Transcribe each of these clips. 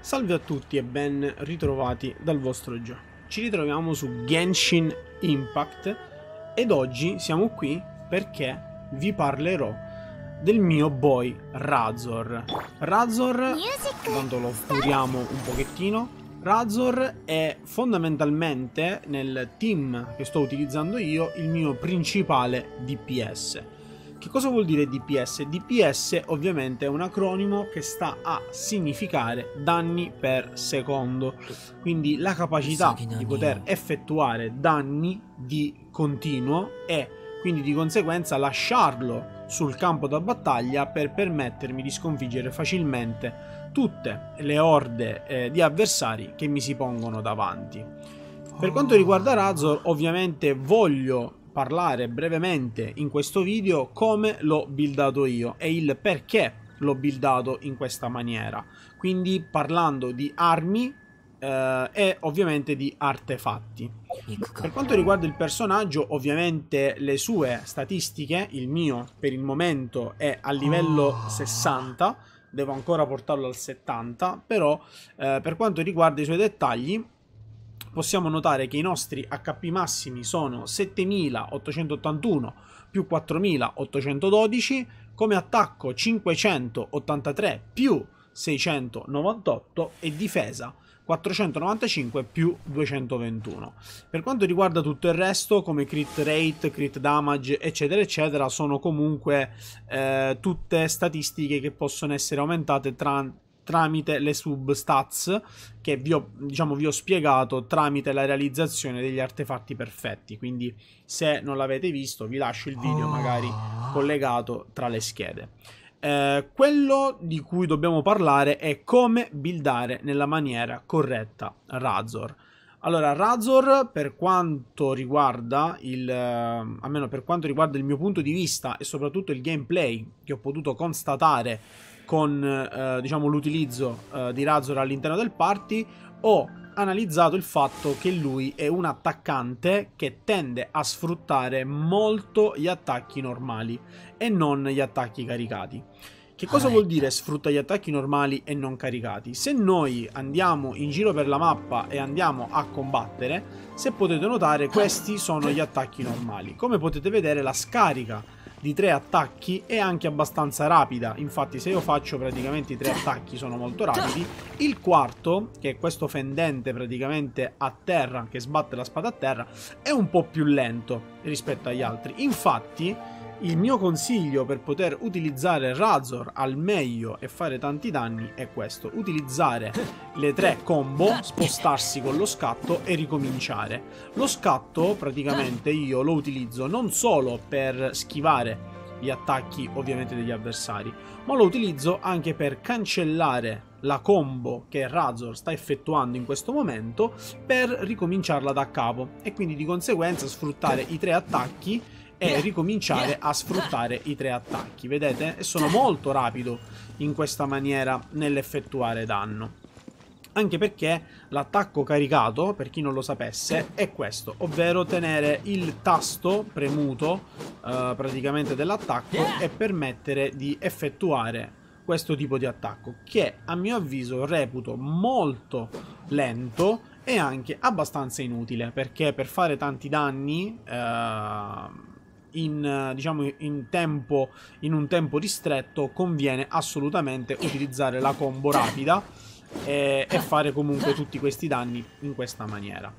Salve a tutti e ben ritrovati dal vostro Gio. Ci ritroviamo su Genshin Impact ed oggi siamo qui perché vi parlerò del mio boy Razor. Razor, quando lo curiamo un pochettino, Razor è fondamentalmente nel team che sto utilizzando io il mio principale DPS. Che cosa vuol dire DPS? DPS ovviamente è un acronimo che sta a significare danni per secondo, quindi la capacità di poter effettuare danni di continuo e quindi di conseguenza lasciarlo sul campo da battaglia per permettermi di sconfiggere facilmente tutte le orde eh, di avversari che mi si pongono davanti. Per quanto riguarda Razor, ovviamente voglio parlare brevemente in questo video come l'ho buildato io e il perché l'ho buildato in questa maniera. Quindi parlando di armi eh, e ovviamente di artefatti. Per quanto riguarda il personaggio, ovviamente le sue statistiche, il mio per il momento è a livello 60, devo ancora portarlo al 70, però eh, per quanto riguarda i suoi dettagli possiamo notare che i nostri HP massimi sono 7881 più 4812, come attacco 583 più 698 e difesa 495 più 221. Per quanto riguarda tutto il resto, come crit rate, crit damage, eccetera, eccetera, sono comunque eh, tutte statistiche che possono essere aumentate tra tramite le substats che vi ho, diciamo, vi ho spiegato tramite la realizzazione degli artefatti perfetti. Quindi, se non l'avete visto, vi lascio il video magari ah. collegato tra le schede. Eh, quello di cui dobbiamo parlare è come buildare nella maniera corretta Razor. Allora, Razor, per quanto riguarda il, eh, almeno per quanto riguarda il mio punto di vista e soprattutto il gameplay che ho potuto constatare con eh, diciamo, l'utilizzo eh, di Razor all'interno del party, ho analizzato il fatto che lui è un attaccante che tende a sfruttare molto gli attacchi normali e non gli attacchi caricati. Che cosa vuol dire sfrutta gli attacchi normali e non caricati? Se noi andiamo in giro per la mappa e andiamo a combattere, se potete notare questi sono gli attacchi normali. Come potete vedere la scarica di tre attacchi è anche abbastanza rapida. Infatti, se io faccio praticamente i tre attacchi sono molto rapidi. Il quarto, che è questo fendente praticamente a terra, che sbatte la spada a terra, è un po' più lento rispetto agli altri. Infatti, il mio consiglio per poter utilizzare Razor al meglio e fare tanti danni è questo, utilizzare le tre combo, spostarsi con lo scatto e ricominciare. Lo scatto praticamente io lo utilizzo non solo per schivare gli attacchi ovviamente degli avversari, ma lo utilizzo anche per cancellare la combo che Razor sta effettuando in questo momento per ricominciarla da capo e quindi di conseguenza sfruttare i tre attacchi e ricominciare a sfruttare i tre attacchi. Vedete? E sono molto rapido in questa maniera nell'effettuare danno. Anche perché l'attacco caricato, per chi non lo sapesse, è questo, ovvero tenere il tasto premuto eh, praticamente dell'attacco e permettere di effettuare questo tipo di attacco, che a mio avviso reputo molto lento e anche abbastanza inutile, perché per fare tanti danni... Eh, in, diciamo, in, tempo, in un tempo ristretto conviene assolutamente utilizzare la combo rapida e, e fare comunque tutti questi danni in questa maniera.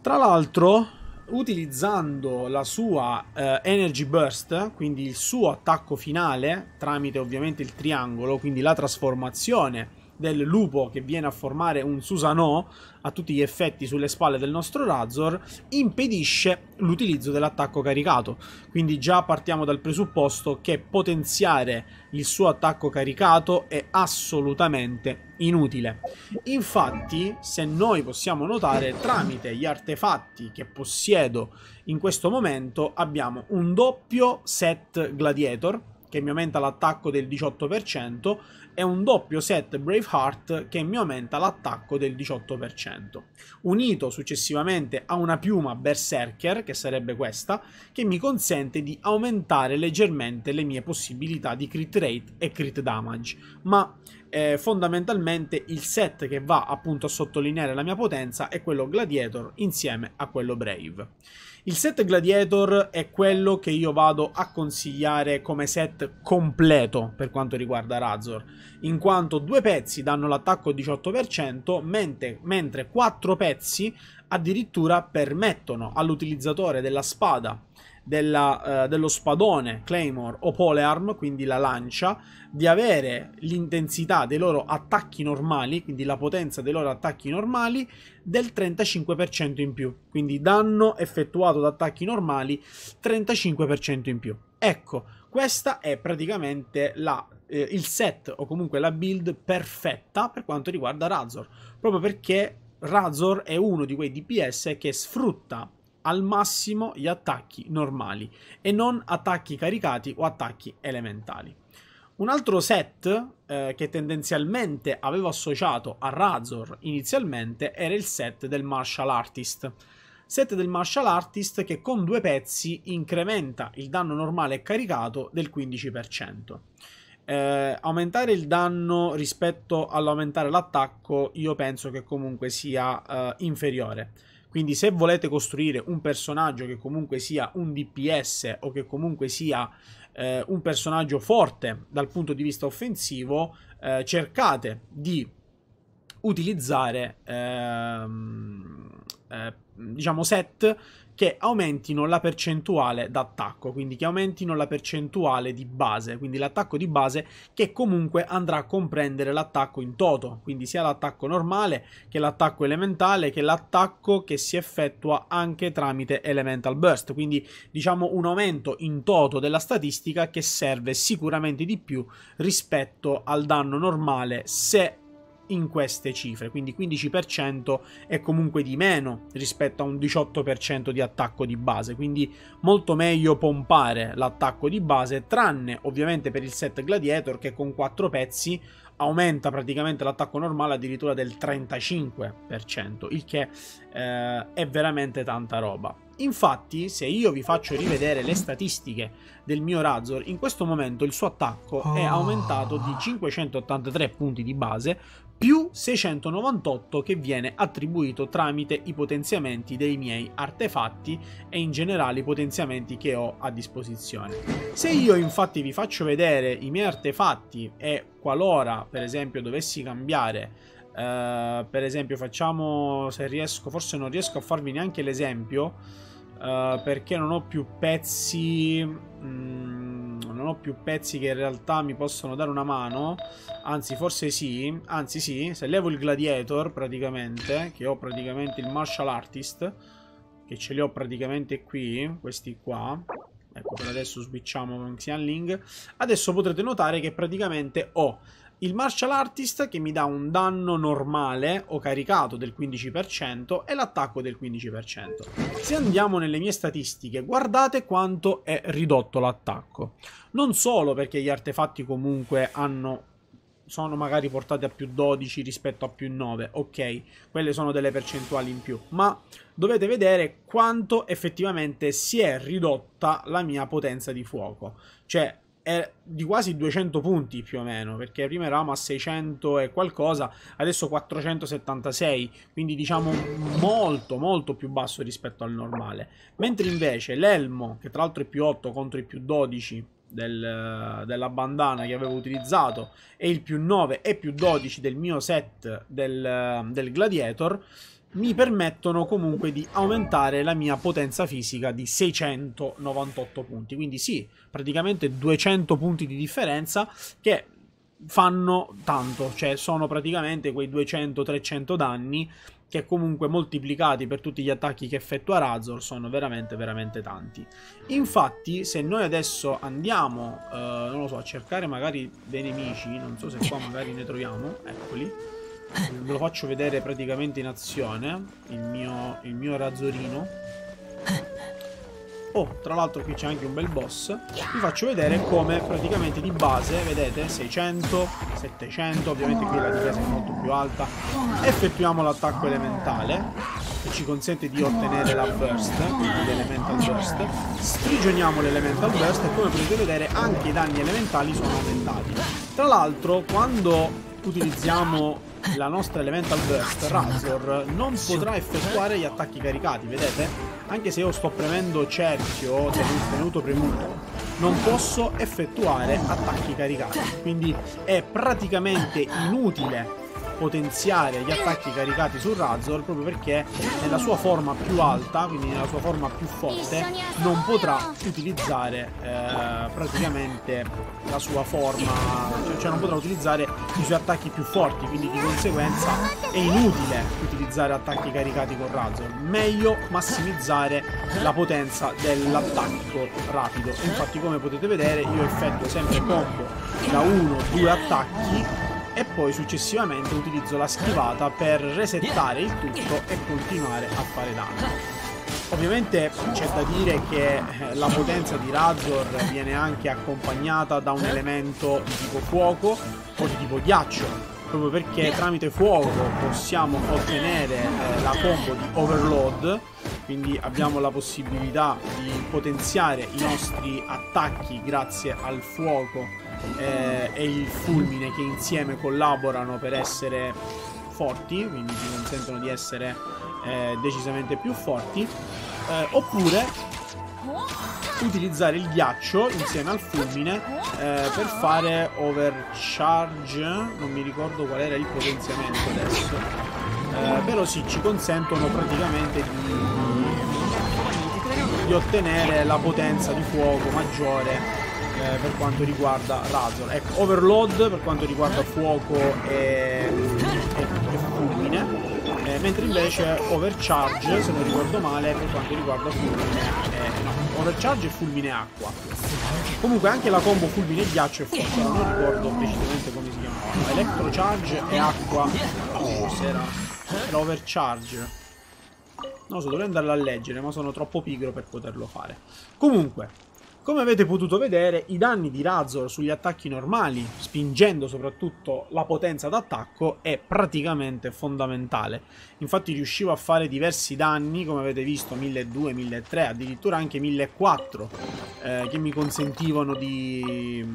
Tra l'altro, utilizzando la sua eh, Energy Burst, quindi il suo attacco finale, tramite ovviamente il triangolo, quindi la trasformazione del lupo che viene a formare un Susanoo a tutti gli effetti sulle spalle del nostro Razor impedisce l'utilizzo dell'attacco caricato. Quindi già partiamo dal presupposto che potenziare il suo attacco caricato è assolutamente inutile. Infatti, se noi possiamo notare tramite gli artefatti che possiedo in questo momento abbiamo un doppio set gladiator che mi aumenta l'attacco del 18% e un doppio set Braveheart che mi aumenta l'attacco del 18%, unito successivamente a una piuma Berserker, che sarebbe questa, che mi consente di aumentare leggermente le mie possibilità di crit rate e crit damage, ma eh, fondamentalmente il set che va appunto a sottolineare la mia potenza è quello Gladiator insieme a quello Brave. Il set Gladiator è quello che io vado a consigliare come set completo per quanto riguarda Razor, in quanto due pezzi danno l'attacco 18%, mentre, mentre quattro pezzi addirittura permettono all'utilizzatore della spada della, uh, dello spadone Claymore o Polearm, quindi la lancia, di avere l'intensità dei loro attacchi normali, quindi la potenza dei loro attacchi normali, del 35% in più. Quindi danno effettuato da attacchi normali 35% in più. Ecco, questa è praticamente la, eh, il set o comunque la build perfetta per quanto riguarda Razor, proprio perché Razor è uno di quei DPS che sfrutta al massimo gli attacchi normali e non attacchi caricati o attacchi elementali. Un altro set eh, che tendenzialmente avevo associato a Razor inizialmente era il set del Martial Artist. Set del Martial Artist che con due pezzi incrementa il danno normale caricato del 15%. Eh, aumentare il danno rispetto all'aumentare l'attacco io penso che comunque sia eh, inferiore quindi se volete costruire un personaggio che comunque sia un DPS o che comunque sia eh, un personaggio forte dal punto di vista offensivo, eh, cercate di utilizzare ehm, eh, diciamo set che aumentino la percentuale d'attacco, quindi che aumentino la percentuale di base, quindi l'attacco di base che comunque andrà a comprendere l'attacco in toto, quindi sia l'attacco normale che l'attacco elementale che l'attacco che si effettua anche tramite elemental burst, quindi diciamo un aumento in toto della statistica che serve sicuramente di più rispetto al danno normale se in queste cifre, quindi 15% è comunque di meno rispetto a un 18% di attacco di base, quindi molto meglio pompare l'attacco di base, tranne ovviamente per il set Gladiator che con 4 pezzi aumenta praticamente l'attacco normale addirittura del 35%, il che eh, è veramente tanta roba. Infatti, se io vi faccio rivedere le statistiche del mio Razor, in questo momento il suo attacco è aumentato di 583 punti di base più 698 che viene attribuito tramite i potenziamenti dei miei artefatti e in generale i potenziamenti che ho a disposizione. Se io infatti vi faccio vedere i miei artefatti e qualora per esempio dovessi cambiare uh, per esempio facciamo se riesco forse non riesco a farvi neanche l'esempio uh, perché non ho più pezzi mm, non ho più pezzi che in realtà mi possono dare una mano Anzi, forse sì. Anzi, sì. Se levo il Gladiator, praticamente, che ho praticamente il Martial Artist, che ce li ho praticamente qui, questi qua. Ecco, per adesso switchiamo con Xianling. Adesso potrete notare che praticamente ho il Martial Artist che mi dà un danno normale o caricato del 15% e l'attacco del 15%. Se andiamo nelle mie statistiche, guardate quanto è ridotto l'attacco. Non solo perché gli artefatti comunque hanno sono magari portate a più 12 rispetto a più 9, ok, quelle sono delle percentuali in più, ma dovete vedere quanto effettivamente si è ridotta la mia potenza di fuoco, cioè è di quasi 200 punti più o meno, perché prima eravamo a 600 e qualcosa, adesso 476, quindi diciamo molto molto più basso rispetto al normale, mentre invece l'elmo, che tra l'altro è più 8 contro i più 12, del, della bandana che avevo utilizzato e il più 9 e più 12 del mio set del, del Gladiator mi permettono comunque di aumentare la mia potenza fisica di 698 punti. Quindi sì, praticamente 200 punti di differenza che fanno tanto, cioè sono praticamente quei 200-300 danni che comunque moltiplicati per tutti gli attacchi che effettua Razor sono veramente veramente tanti. Infatti se noi adesso andiamo, eh, non lo so, a cercare magari dei nemici, non so se qua magari ne troviamo, eccoli, ve lo faccio vedere praticamente in azione, il mio, il mio Razzorino. Oh, tra l'altro qui c'è anche un bel boss. Vi faccio vedere come praticamente di base, vedete, 600, 700, ovviamente qui la difesa è molto più alta. Effettuiamo l'attacco elementale che ci consente di ottenere la burst, quindi l'elemental burst. Sprigioniamo l'elemental burst e come potete vedere anche i danni elementali sono aumentati. Tra l'altro, quando utilizziamo la nostra Elemental Burst, Razor non potrà effettuare gli attacchi caricati, vedete? Anche se io sto premendo cerchio, tenuto premuto, non posso effettuare attacchi caricati. Quindi è praticamente inutile potenziare gli attacchi caricati su Razor proprio perché nella sua forma più alta, quindi nella sua forma più forte, non potrà utilizzare eh, praticamente la sua forma, cioè, cioè non potrà utilizzare i suoi attacchi più forti, quindi di conseguenza è inutile utilizzare attacchi caricati con Razor, meglio massimizzare la potenza dell'attacco rapido. Infatti come potete vedere io effettuo sempre combo da 1-2 attacchi e poi successivamente utilizzo la schivata per resettare il tutto e continuare a fare danno. Ovviamente c'è da dire che eh, la potenza di Razor viene anche accompagnata da un elemento di tipo fuoco o di tipo ghiaccio, proprio perché tramite fuoco possiamo ottenere eh, la combo di Overload, quindi abbiamo la possibilità di potenziare i nostri attacchi grazie al fuoco eh, e il fulmine che insieme collaborano per essere forti, quindi ti consentono di essere eh, decisamente più forti, eh, oppure utilizzare il ghiaccio insieme al fulmine eh, per fare overcharge, non mi ricordo qual era il potenziamento adesso, eh, però sì, ci consentono praticamente di, di ottenere la potenza di fuoco maggiore eh, per quanto riguarda Razor. Ecco, Overload per quanto riguarda fuoco e, e, e fulmine, eh, mentre invece Overcharge, se non ricordo male, per quanto riguarda fulmine e, no, Overcharge e fulmine acqua. Comunque anche la combo fulmine ghiaccio è forte, non ricordo precisamente come si chiamava. Electrocharge e acqua. Oh, era, era Overcharge. Non lo so, dovrei andarla a leggere, ma sono troppo pigro per poterlo fare. Comunque, come avete potuto vedere, i danni di Razor sugli attacchi normali, spingendo soprattutto la potenza d'attacco, è praticamente fondamentale. Infatti riuscivo a fare diversi danni, come avete visto, 1200, 1300, addirittura anche 1400, eh, che mi consentivano di,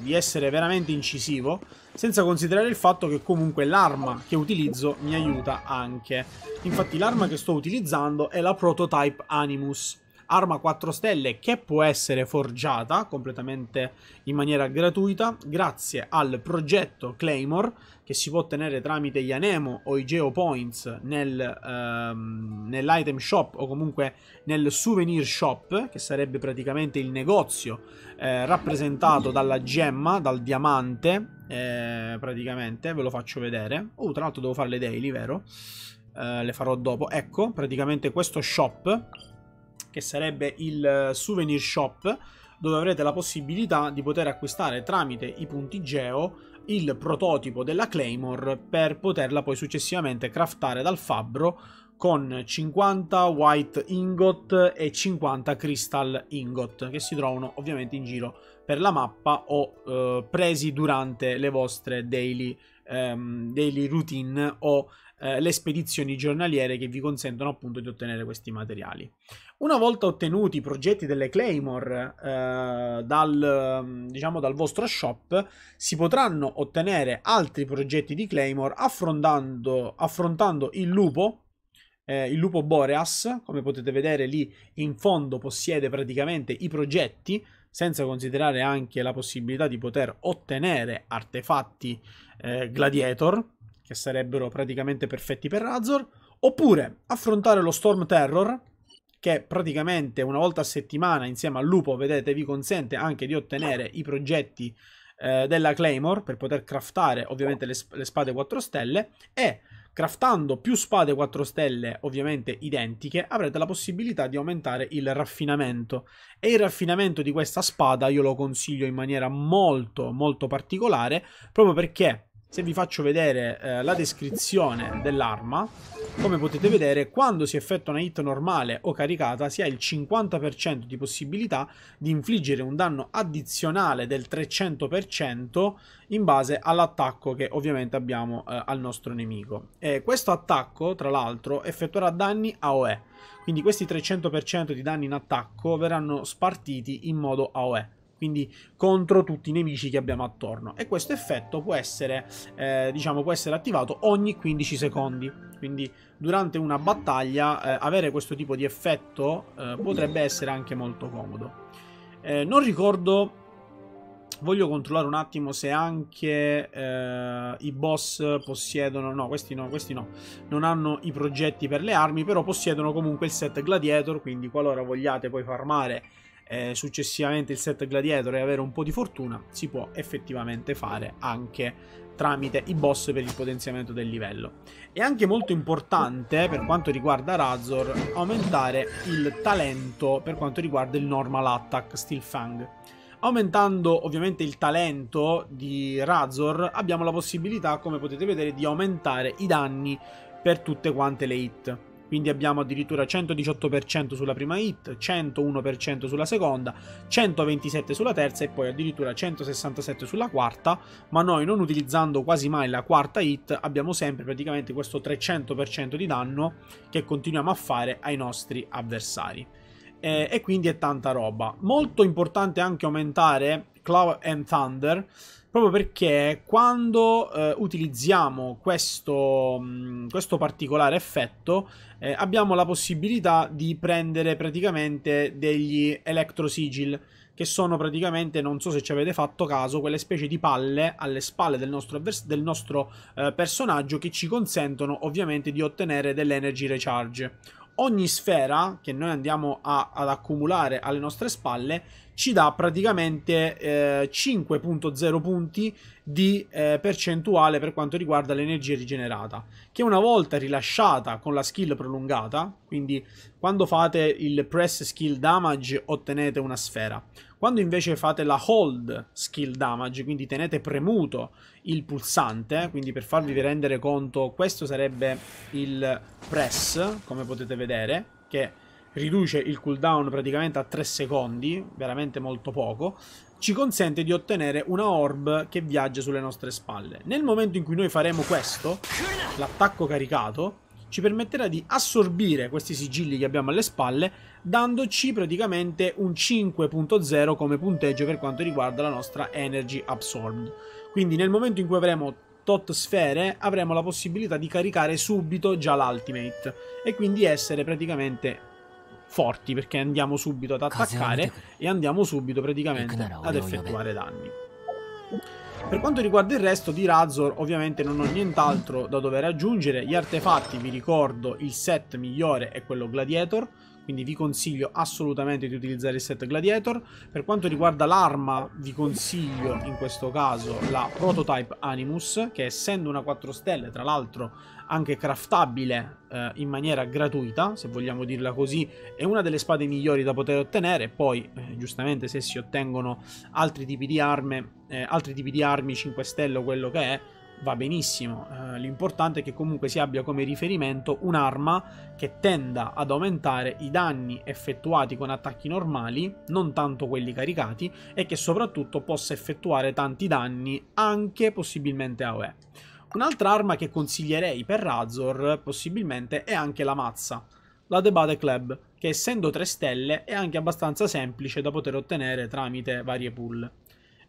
di essere veramente incisivo, senza considerare il fatto che comunque l'arma che utilizzo mi aiuta anche. Infatti l'arma che sto utilizzando è la Prototype Animus arma 4 stelle che può essere forgiata completamente in maniera gratuita grazie al progetto Claymore che si può ottenere tramite gli Anemo o i Geopoints nel, ehm, nell'item shop o comunque nel souvenir shop che sarebbe praticamente il negozio eh, rappresentato dalla gemma, dal diamante eh, praticamente, ve lo faccio vedere. Oh, tra l'altro devo fare le daily, vero? Eh, le farò dopo. Ecco, praticamente questo shop che sarebbe il eh, souvenir shop dove avrete la possibilità di poter acquistare tramite i punti geo il prototipo della Claymore per poterla poi successivamente craftare dal fabbro con 50 white ingot e 50 crystal ingot che si trovano ovviamente in giro per la mappa o eh, presi durante le vostre daily, ehm, daily routine o eh, le spedizioni giornaliere che vi consentono appunto di ottenere questi materiali. Una volta ottenuti i progetti delle Claymore eh, dal, diciamo, dal vostro shop, si potranno ottenere altri progetti di Claymore affrontando, affrontando il lupo eh, il lupo Boreas, come potete vedere lì in fondo possiede praticamente i progetti, senza considerare anche la possibilità di poter ottenere artefatti eh, Gladiator, che sarebbero praticamente perfetti per Razor, oppure affrontare lo Storm Terror, che praticamente una volta a settimana insieme al lupo, vedete, vi consente anche di ottenere i progetti eh, della Claymore per poter craftare ovviamente le, le spade 4 stelle e craftando più spade 4 stelle ovviamente identiche avrete la possibilità di aumentare il raffinamento. E il raffinamento di questa spada io lo consiglio in maniera molto molto particolare proprio perché se vi faccio vedere eh, la descrizione dell'arma, come potete vedere, quando si effettua una hit normale o caricata, si ha il 50% di possibilità di infliggere un danno addizionale del 300% in base all'attacco che ovviamente abbiamo eh, al nostro nemico. E questo attacco, tra l'altro, effettuerà danni AOE. Quindi questi 300% di danni in attacco verranno spartiti in modo AOE quindi contro tutti i nemici che abbiamo attorno. E questo effetto può essere, eh, diciamo, può essere attivato ogni 15 secondi. Quindi durante una battaglia eh, avere questo tipo di effetto eh, potrebbe essere anche molto comodo. Eh, non ricordo voglio controllare un attimo se anche eh, i boss possiedono no questi no questi no. Non hanno i progetti per le armi però possiedono comunque il set gladiator quindi qualora vogliate poi farmare eh, successivamente il set gladiator e avere un po' di fortuna, si può effettivamente fare anche tramite i boss per il potenziamento del livello. È anche molto importante per quanto riguarda Razor aumentare il talento per quanto riguarda il normal attack Steel Fang. Aumentando ovviamente il talento di Razor abbiamo la possibilità, come potete vedere, di aumentare i danni per tutte quante le hit. Quindi abbiamo addirittura 118% sulla prima hit, 101% sulla seconda, 127% sulla terza e poi addirittura 167% sulla quarta, ma noi non utilizzando quasi mai la quarta hit abbiamo sempre praticamente questo 300% di danno che continuiamo a fare ai nostri avversari. E, e quindi è tanta roba. Molto importante anche aumentare Cloud and Thunder proprio perché quando eh, utilizziamo questo, mh, questo, particolare effetto eh, abbiamo la possibilità di prendere praticamente degli electrosigil che sono praticamente, non so se ci avete fatto caso, quelle specie di palle alle spalle del nostro, del nostro eh, personaggio che ci consentono ovviamente di ottenere dell'energy recharge. Ogni sfera che noi andiamo a, ad accumulare alle nostre spalle ci dà praticamente eh, 5.0 punti di eh, percentuale per quanto riguarda l'energia rigenerata, che una volta rilasciata con la skill prolungata, quindi quando fate il press skill damage ottenete una sfera. Quando invece fate la hold skill damage, quindi tenete premuto il pulsante, quindi per farvi rendere conto, questo sarebbe il press, come potete vedere, che riduce il cooldown praticamente a 3 secondi, veramente molto poco, ci consente di ottenere una orb che viaggia sulle nostre spalle. Nel momento in cui noi faremo questo, l'attacco caricato, ci permetterà di assorbire questi sigilli che abbiamo alle spalle, dandoci praticamente un 5.0 come punteggio per quanto riguarda la nostra Energy Absorbed. Quindi nel momento in cui avremo tot sfere avremo la possibilità di caricare subito già l'ultimate e quindi essere praticamente forti perché andiamo subito ad attaccare e andiamo subito praticamente ad effettuare danni. Per quanto riguarda il resto di Razor, ovviamente non ho nient'altro da dover aggiungere. Gli artefatti, vi ricordo, il set migliore è quello Gladiator, quindi vi consiglio assolutamente di utilizzare il set Gladiator. Per quanto riguarda l'arma, vi consiglio in questo caso la Prototype Animus, che essendo una 4 stelle, tra l'altro anche craftabile eh, in maniera gratuita, se vogliamo dirla così, è una delle spade migliori da poter ottenere. Poi, eh, giustamente, se si ottengono altri tipi di armi, eh, altri tipi di armi 5 stelle o quello che è, va benissimo. Eh, l'importante è che comunque si abbia come riferimento un'arma che tenda ad aumentare i danni effettuati con attacchi normali, non tanto quelli caricati, e che soprattutto possa effettuare tanti danni anche possibilmente AOE. Un'altra arma che consiglierei per Razor possibilmente è anche la mazza, la The Bade Club, che essendo 3 stelle è anche abbastanza semplice da poter ottenere tramite varie pull.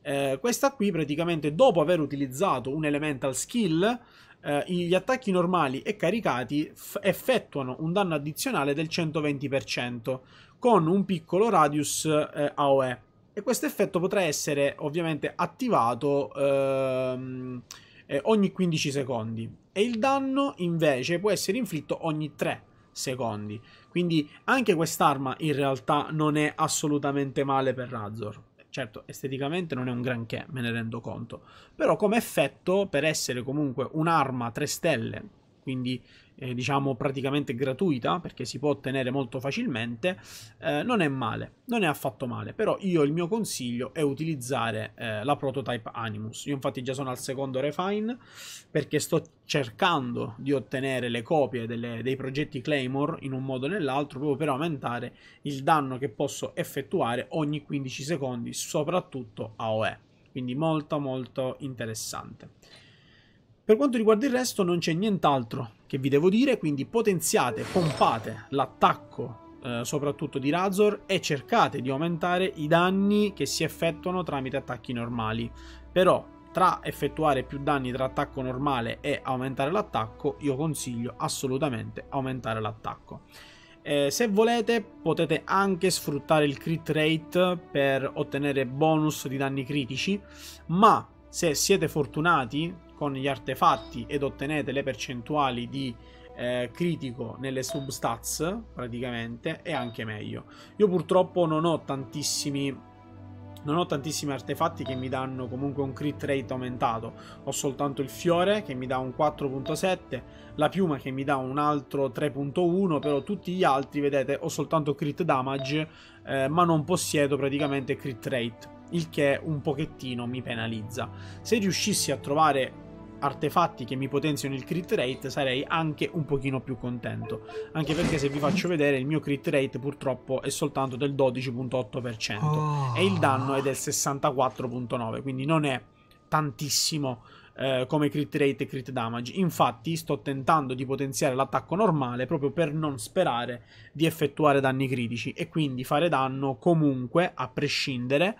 Eh, questa qui praticamente dopo aver utilizzato un elemental skill eh, gli attacchi normali e caricati effettuano un danno addizionale del 120% con un piccolo radius eh, AOE e questo effetto potrà essere ovviamente attivato ehm, eh, ogni 15 secondi. E il danno invece può essere inflitto ogni 3 secondi. Quindi anche quest'arma in realtà non è assolutamente male per Razor. Certo, esteticamente non è un granché, me ne rendo conto. Però come effetto, per essere comunque un'arma 3 stelle, quindi eh, diciamo praticamente gratuita perché si può ottenere molto facilmente, eh, non è male, non è affatto male, però io il mio consiglio è utilizzare eh, la prototype Animus. Io infatti già sono al secondo refine perché sto cercando di ottenere le copie delle, dei progetti Claymore in un modo o nell'altro proprio per aumentare il danno che posso effettuare ogni 15 secondi, soprattutto a OE. Quindi molto molto interessante. Per quanto riguarda il resto non c'è nient'altro che vi devo dire, quindi potenziate, pompate l'attacco eh, soprattutto di Razor e cercate di aumentare i danni che si effettuano tramite attacchi normali. Però tra effettuare più danni tra attacco normale e aumentare l'attacco, io consiglio assolutamente aumentare l'attacco. Eh, se volete potete anche sfruttare il crit rate per ottenere bonus di danni critici, ma se siete fortunati con gli artefatti ed ottenete le percentuali di eh, critico nelle substats praticamente è anche meglio. Io purtroppo non ho tantissimi non ho tantissimi artefatti che mi danno comunque un crit rate aumentato. Ho soltanto il fiore che mi dà un 4.7, la piuma che mi dà un altro 3.1, però tutti gli altri, vedete, ho soltanto crit damage, eh, ma non possiedo praticamente crit rate, il che un pochettino mi penalizza. Se riuscissi a trovare artefatti che mi potenziano il crit rate sarei anche un pochino più contento. Anche perché se vi faccio vedere il mio crit rate purtroppo è soltanto del 12.8% oh. e il danno è del 64.9 quindi non è tantissimo eh, come crit rate e crit damage. Infatti sto tentando di potenziare l'attacco normale proprio per non sperare di effettuare danni critici e quindi fare danno comunque a prescindere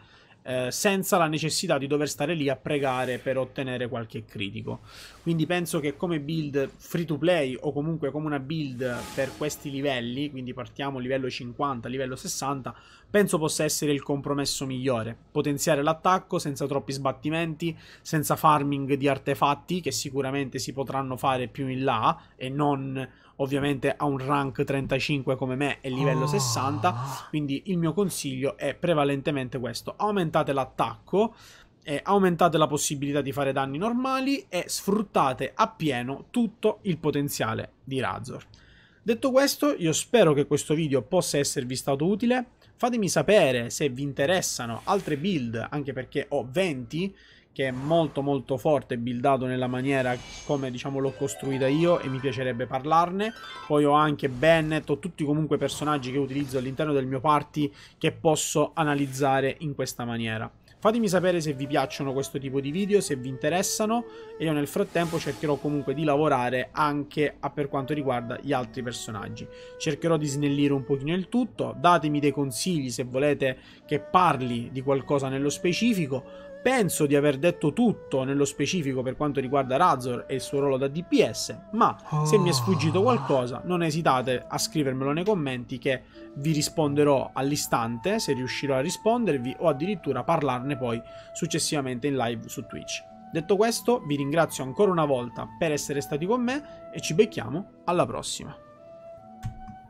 eh, senza la necessità di dover stare lì a pregare per ottenere qualche critico. Quindi penso che come build free to play o comunque come una build per questi livelli, quindi partiamo livello 50, livello 60, penso possa essere il compromesso migliore. Potenziare l'attacco senza troppi sbattimenti, senza farming di artefatti che sicuramente si potranno fare più in là e non ovviamente a un rank 35 come me e livello oh. 60, quindi il mio consiglio è prevalentemente questo, aumentate l'attacco, eh, aumentate la possibilità di fare danni normali e sfruttate appieno tutto il potenziale di Razor. Detto questo, io spero che questo video possa esservi stato utile. Fatemi sapere se vi interessano altre build, anche perché ho 20 che è molto molto forte, buildato nella maniera come diciamo l'ho costruita io e mi piacerebbe parlarne. Poi ho anche Bennett, ho tutti comunque personaggi che utilizzo all'interno del mio party che posso analizzare in questa maniera. Fatemi sapere se vi piacciono questo tipo di video, se vi interessano e io nel frattempo cercherò comunque di lavorare anche per quanto riguarda gli altri personaggi. Cercherò di snellire un pochino il tutto, datemi dei consigli se volete che parli di qualcosa nello specifico Penso di aver detto tutto nello specifico per quanto riguarda Razor e il suo ruolo da DPS, ma se mi è sfuggito qualcosa non esitate a scrivermelo nei commenti che vi risponderò all'istante se riuscirò a rispondervi o addirittura parlarne poi successivamente in live su Twitch. Detto questo, vi ringrazio ancora una volta per essere stati con me e ci becchiamo alla prossima.